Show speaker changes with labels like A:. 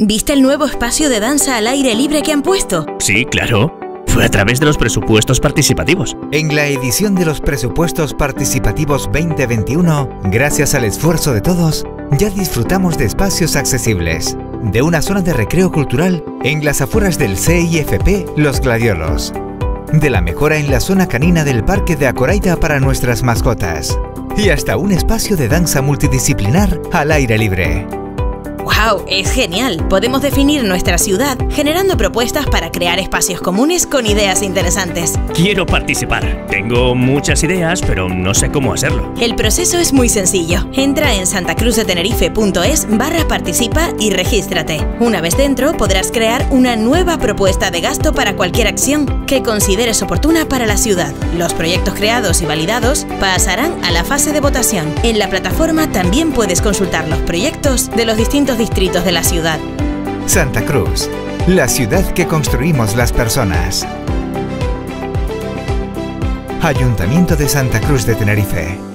A: ¿Viste el nuevo espacio de danza al aire libre que han puesto?
B: Sí, claro. Fue a través de los presupuestos participativos.
C: En la edición de los presupuestos participativos 2021, gracias al esfuerzo de todos, ya disfrutamos de espacios accesibles, de una zona de recreo cultural en las afueras del CIFP Los Gladiolos, de la mejora en la zona canina del Parque de Acoraita para nuestras mascotas, y hasta un espacio de danza multidisciplinar al aire libre.
A: ¡Wow! Es genial. Podemos definir nuestra ciudad generando propuestas para crear espacios comunes con ideas interesantes.
B: Quiero participar. Tengo muchas ideas, pero no sé cómo hacerlo.
A: El proceso es muy sencillo. Entra en santacruzdetenerife.es barra participa y regístrate. Una vez dentro, podrás crear una nueva propuesta de gasto para cualquier acción que consideres oportuna para la ciudad. Los proyectos creados y validados pasarán a la fase de votación. En la plataforma también puedes consultar los proyectos de los distintos distritos de la ciudad.
C: Santa Cruz, la ciudad que construimos las personas. Ayuntamiento de Santa Cruz de Tenerife.